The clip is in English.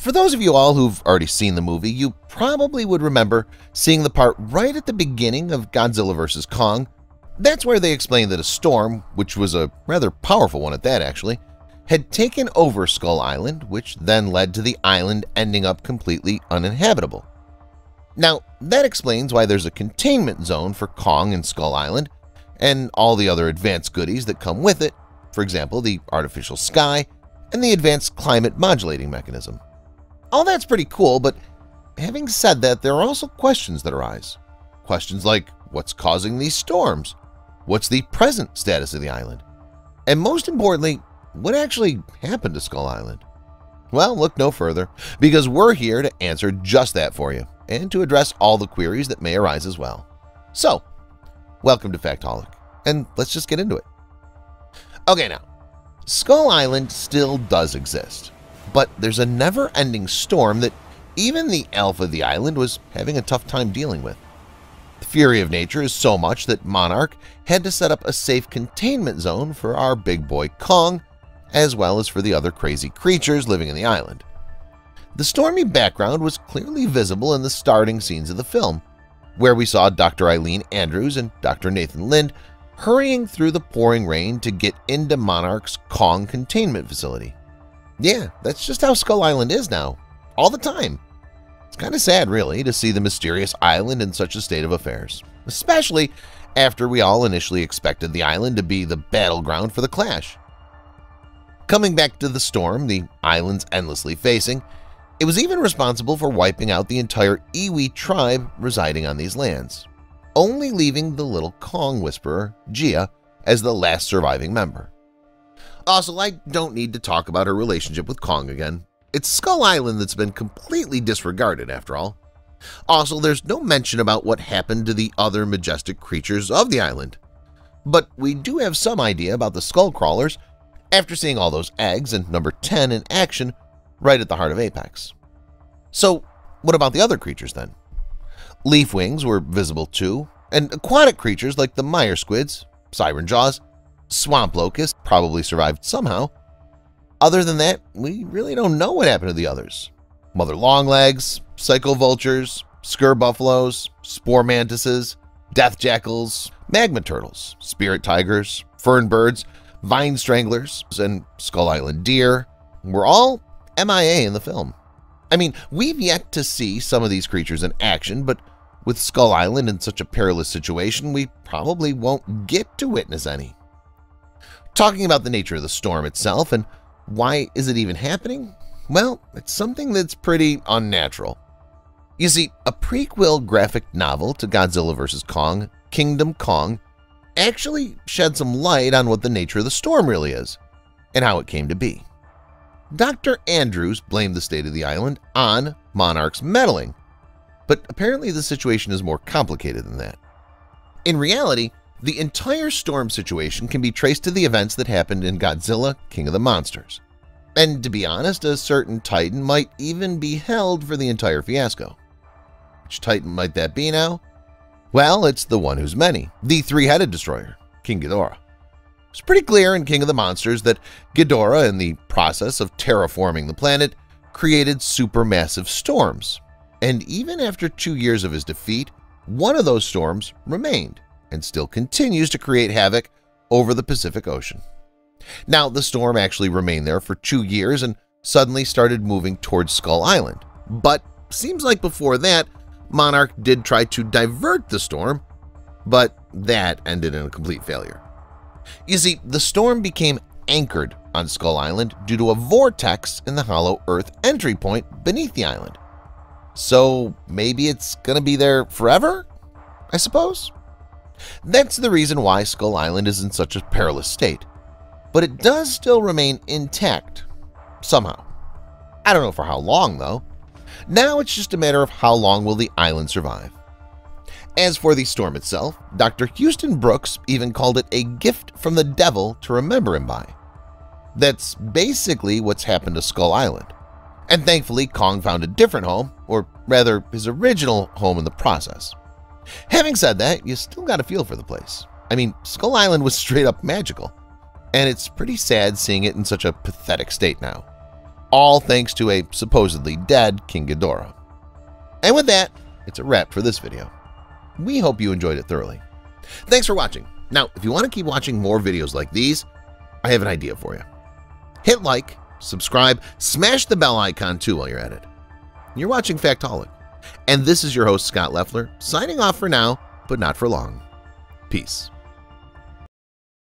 For those of you all who've already seen the movie, you probably would remember seeing the part right at the beginning of Godzilla vs. Kong. That's where they explained that a storm, which was a rather powerful one at that actually, had taken over Skull Island, which then led to the island ending up completely uninhabitable. Now, that explains why there's a containment zone for Kong and Skull Island and all the other advanced goodies that come with it, for example, the artificial sky and the advanced climate modulating mechanism. All that's pretty cool, but having said that, there are also questions that arise. Questions like, what's causing these storms? What's the present status of the island? And most importantly, what actually happened to Skull Island? Well, look no further, because we're here to answer just that for you and to address all the queries that may arise as well. So, welcome to Factaholic, and let's just get into it. Okay now, Skull Island still does exist, but there's a never-ending storm that even the elf of the island was having a tough time dealing with. The fury of nature is so much that Monarch had to set up a safe containment zone for our big boy Kong as well as for the other crazy creatures living in the island. The stormy background was clearly visible in the starting scenes of the film, where we saw Dr. Ilene Andrews and Dr. Nathan Lind hurrying through the pouring rain to get into Monarch's Kong containment facility. Yeah, that's just how Skull Island is now, all the time. It's kind of sad, really, to see the mysterious island in such a state of affairs, especially after we all initially expected the island to be the battleground for the Clash. Coming back to the storm the island's endlessly facing, it was even responsible for wiping out the entire Iwi tribe residing on these lands, only leaving the little Kong whisperer, Jia, as the last surviving member. Also, I don't need to talk about her relationship with Kong again. It's Skull Island that's been completely disregarded after all. Also, there's no mention about what happened to the other majestic creatures of the island. But we do have some idea about the skull crawlers after seeing all those eggs and number 10 in action right at the heart of Apex. So what about the other creatures then? Leaf wings were visible too, and aquatic creatures like the mire squids, siren jaws, swamp locusts probably survived somehow. Other than that, we really don't know what happened to the others. Mother longlegs, psycho vultures, sker buffaloes, spore mantises, death jackals, magma turtles, spirit tigers, fern birds, vine stranglers, and Skull Island deer were all MIA in the film. I mean, we've yet to see some of these creatures in action, but with Skull Island in such a perilous situation, we probably won't get to witness any. Talking about the nature of the storm itself and why is it even happening? Well, it's something that's pretty unnatural. You see, a prequel graphic novel to Godzilla vs. Kong, Kingdom Kong, actually shed some light on what the nature of the storm really is and how it came to be. Dr. Andrews blamed the state of the island on Monarch's meddling, but apparently the situation is more complicated than that. In reality, the entire storm situation can be traced to the events that happened in Godzilla King of the Monsters. And to be honest, a certain Titan might even be held for the entire fiasco. Which Titan might that be now? Well, it's the one who's many, the three-headed destroyer, King Ghidorah. It's pretty clear in King of the Monsters that Ghidorah, in the process of terraforming the planet, created supermassive storms. And even after two years of his defeat, one of those storms remained and still continues to create havoc over the Pacific Ocean. Now, the storm actually remained there for two years and suddenly started moving towards Skull Island. But seems like before that, Monarch did try to divert the storm, but that ended in a complete failure. You see, the storm became anchored on Skull Island due to a vortex in the hollow Earth entry point beneath the island. So maybe it's going to be there forever, I suppose? That's the reason why Skull Island is in such a perilous state. But it does still remain intact, somehow. I don't know for how long, though. Now it's just a matter of how long will the island survive. As for the storm itself, Dr. Houston Brooks even called it a gift from the devil to remember him by. That's basically what's happened to Skull Island. And thankfully, Kong found a different home, or rather his original home in the process. Having said that, you still got a feel for the place. I mean, Skull Island was straight up magical, and it's pretty sad seeing it in such a pathetic state now. all thanks to a supposedly dead King Ghidorah. And with that, it's a wrap for this video. We hope you enjoyed it thoroughly. Thanks for watching. Now, if you want to keep watching more videos like these, I have an idea for you. Hit like, subscribe, smash the bell icon too while you're at it. You're watching Factaholic, and this is your host Scott Leffler, signing off for now, but not for long. Peace.